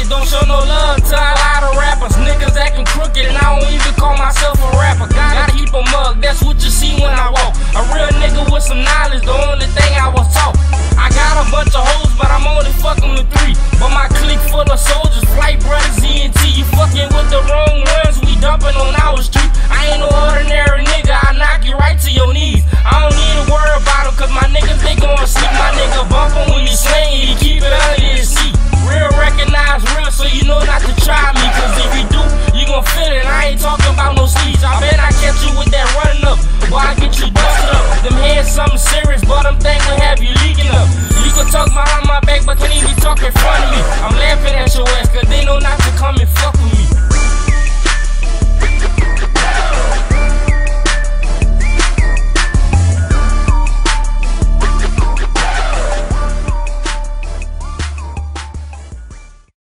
it, don't show no love to a lot of rappers. Niggas acting crooked, and I don't even call myself a rapper. Gotta keep a mug, that's what you see when I walk. A real nigga with some knowledge, the only thing I was taught. I got a bunch of hoes. try